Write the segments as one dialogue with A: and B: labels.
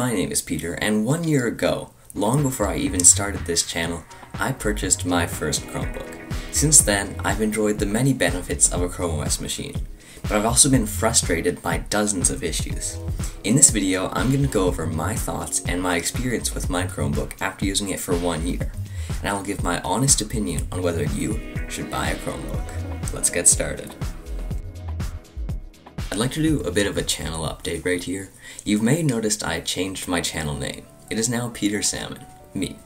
A: my name is Peter, and one year ago, long before I even started this channel, I purchased my first Chromebook. Since then, I've enjoyed the many benefits of a Chrome OS machine, but I've also been frustrated by dozens of issues. In this video, I'm going to go over my thoughts and my experience with my Chromebook after using it for one year, and I will give my honest opinion on whether you should buy a Chromebook. Let's get started. I'd like to do a bit of a channel update right here. You may have noticed I changed my channel name. It is now Peter Salmon, me.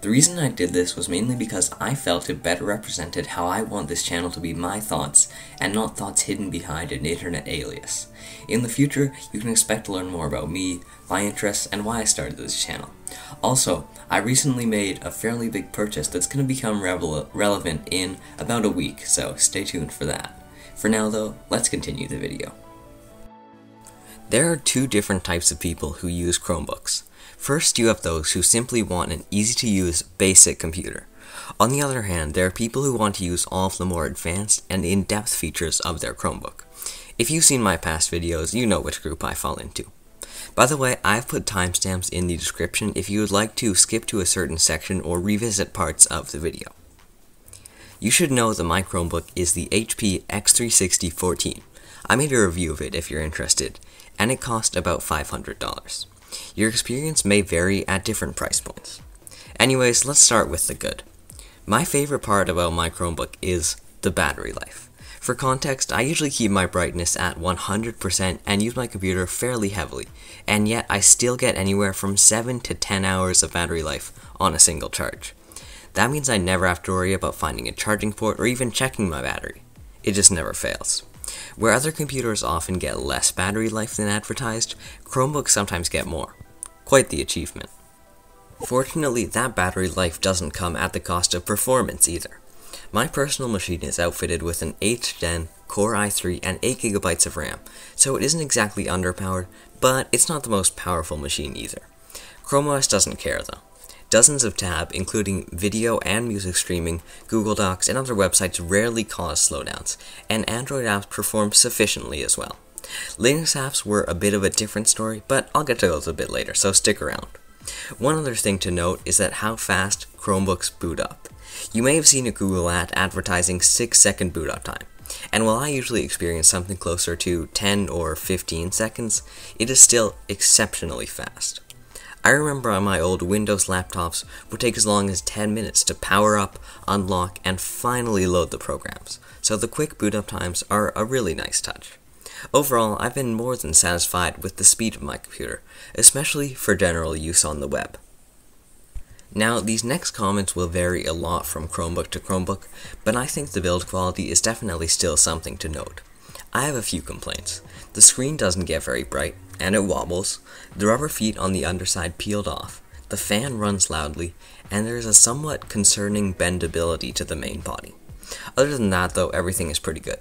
A: The reason I did this was mainly because I felt it better represented how I want this channel to be my thoughts, and not thoughts hidden behind an internet alias. In the future, you can expect to learn more about me, my interests, and why I started this channel. Also, I recently made a fairly big purchase that's going to become relevant in about a week, so stay tuned for that. For now though, let's continue the video. There are two different types of people who use Chromebooks. First, you have those who simply want an easy to use, basic computer. On the other hand, there are people who want to use all of the more advanced and in depth features of their Chromebook. If you've seen my past videos, you know which group I fall into. By the way, I've put timestamps in the description if you would like to skip to a certain section or revisit parts of the video. You should know that my Chromebook is the HP X360 14. I made a review of it if you're interested, and it cost about $500. Your experience may vary at different price points. Anyways, let's start with the good. My favorite part about my Chromebook is the battery life. For context, I usually keep my brightness at 100% and use my computer fairly heavily, and yet I still get anywhere from 7 to 10 hours of battery life on a single charge. That means I never have to worry about finding a charging port or even checking my battery. It just never fails. Where other computers often get less battery life than advertised, Chromebooks sometimes get more. Quite the achievement. Fortunately, that battery life doesn't come at the cost of performance either. My personal machine is outfitted with an 8th Gen Core i3 and 8GB of RAM, so it isn't exactly underpowered, but it's not the most powerful machine either. Chrome OS doesn't care though dozens of tabs, including video and music streaming, Google Docs, and other websites rarely cause slowdowns, and Android apps perform sufficiently as well. Linux apps were a bit of a different story, but I'll get to those a bit later, so stick around. One other thing to note is that how fast Chromebooks boot up. You may have seen a Google ad advertising 6 second boot up time. And while I usually experience something closer to 10 or 15 seconds, it is still exceptionally fast. I remember on my old Windows laptops would take as long as 10 minutes to power up, unlock, and finally load the programs, so the quick boot up times are a really nice touch. Overall, I've been more than satisfied with the speed of my computer, especially for general use on the web. Now, these next comments will vary a lot from Chromebook to Chromebook, but I think the build quality is definitely still something to note. I have a few complaints. The screen doesn't get very bright, and it wobbles, the rubber feet on the underside peeled off, the fan runs loudly, and there is a somewhat concerning bendability to the main body. Other than that, though, everything is pretty good.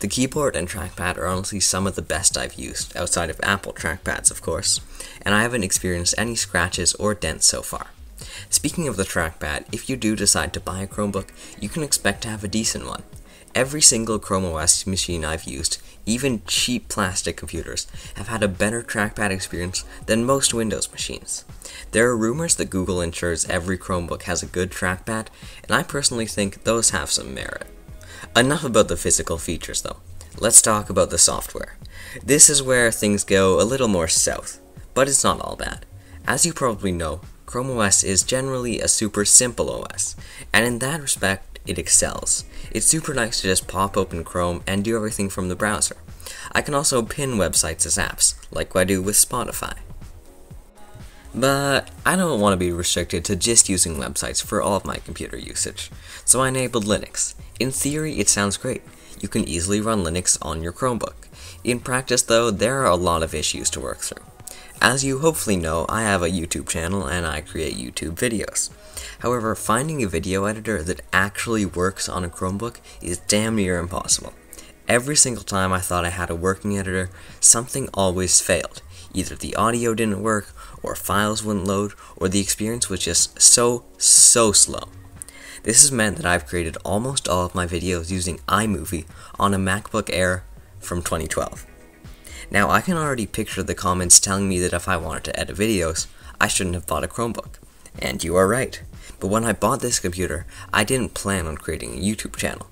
A: The keyboard and trackpad are honestly some of the best I've used, outside of Apple trackpads, of course, and I haven't experienced any scratches or dents so far. Speaking of the trackpad, if you do decide to buy a Chromebook, you can expect to have a decent one. Every single Chrome OS machine I've used, even cheap plastic computers, have had a better trackpad experience than most Windows machines. There are rumors that Google ensures every Chromebook has a good trackpad, and I personally think those have some merit. Enough about the physical features though. Let's talk about the software. This is where things go a little more south, but it's not all bad. As you probably know, Chrome OS is generally a super simple OS, and in that respect, it excels. It's super nice to just pop open Chrome and do everything from the browser. I can also pin websites as apps, like I do with Spotify. But I don't want to be restricted to just using websites for all of my computer usage, so I enabled Linux. In theory, it sounds great. You can easily run Linux on your Chromebook. In practice, though, there are a lot of issues to work through. As you hopefully know, I have a YouTube channel and I create YouTube videos. However, finding a video editor that actually works on a Chromebook is damn near impossible. Every single time I thought I had a working editor, something always failed. Either the audio didn't work, or files wouldn't load, or the experience was just so, so slow. This has meant that I've created almost all of my videos using iMovie on a MacBook Air from 2012. Now, I can already picture the comments telling me that if I wanted to edit videos, I shouldn't have bought a Chromebook. And you are right. But when I bought this computer, I didn't plan on creating a YouTube channel.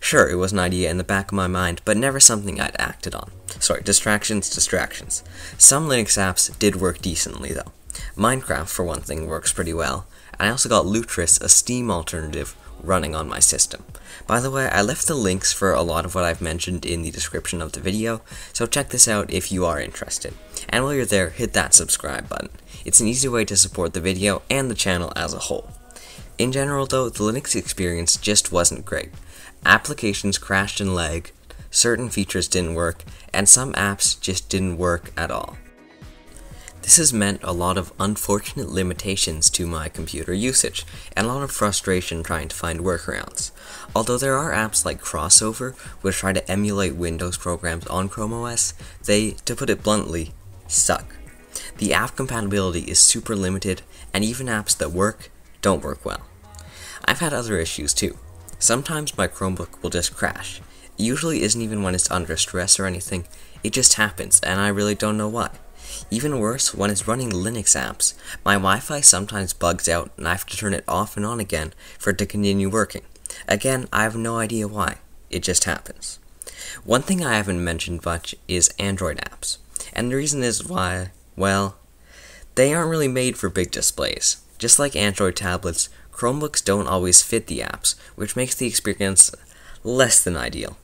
A: Sure, it was an idea in the back of my mind, but never something I'd acted on. Sorry, distractions, distractions. Some Linux apps did work decently, though. Minecraft, for one thing, works pretty well, and I also got Lutris, a Steam alternative, running on my system. By the way, I left the links for a lot of what I've mentioned in the description of the video, so check this out if you are interested. And while you're there, hit that subscribe button. It's an easy way to support the video and the channel as a whole. In general though, the Linux experience just wasn't great. Applications crashed and lagged, certain features didn't work, and some apps just didn't work at all. This has meant a lot of unfortunate limitations to my computer usage, and a lot of frustration trying to find workarounds. Although there are apps like Crossover, which try to emulate Windows programs on Chrome OS, they, to put it bluntly, suck. The app compatibility is super limited, and even apps that work don't work well. I've had other issues too. Sometimes my Chromebook will just crash. It usually isn't even when it's under stress or anything, it just happens, and I really don't know why. Even worse, when it's running Linux apps, my Wi-Fi sometimes bugs out and I have to turn it off and on again for it to continue working. Again, I have no idea why. It just happens. One thing I haven't mentioned much is Android apps. And the reason is why, well, they aren't really made for big displays. Just like Android tablets, Chromebooks don't always fit the apps, which makes the experience less than ideal.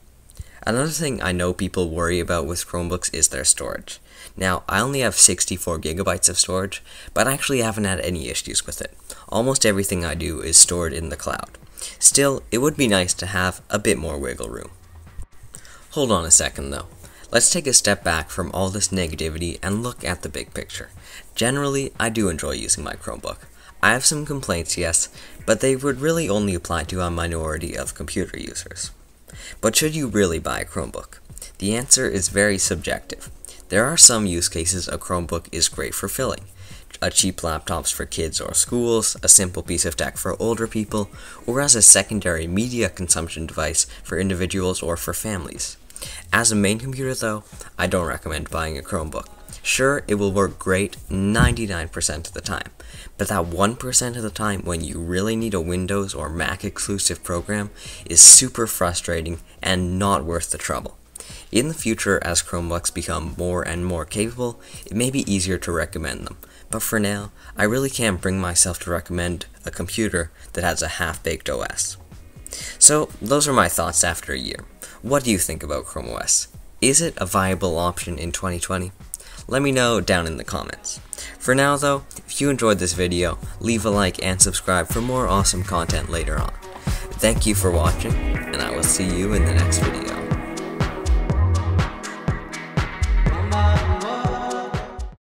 A: Another thing I know people worry about with Chromebooks is their storage. Now, I only have 64 gigabytes of storage, but I actually haven't had any issues with it. Almost everything I do is stored in the cloud. Still, it would be nice to have a bit more wiggle room. Hold on a second though. Let's take a step back from all this negativity and look at the big picture. Generally, I do enjoy using my Chromebook. I have some complaints, yes, but they would really only apply to a minority of computer users. But should you really buy a Chromebook? The answer is very subjective. There are some use cases a Chromebook is great for filling. A cheap laptops for kids or schools, a simple piece of tech for older people, or as a secondary media consumption device for individuals or for families. As a main computer though, I don't recommend buying a Chromebook. Sure, it will work great 99% of the time, but that 1% of the time when you really need a Windows or Mac exclusive program is super frustrating and not worth the trouble. In the future, as Chromebooks become more and more capable, it may be easier to recommend them, but for now, I really can't bring myself to recommend a computer that has a half-baked OS. So, those are my thoughts after a year. What do you think about Chrome OS? Is it a viable option in 2020? Let me know down in the comments. For now though, if you enjoyed this video, leave a like and subscribe for more awesome content later on. Thank you for watching, and I will see you in the next video.